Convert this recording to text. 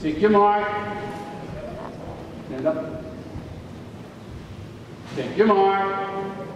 Take your mark. Stand up. Take your mark.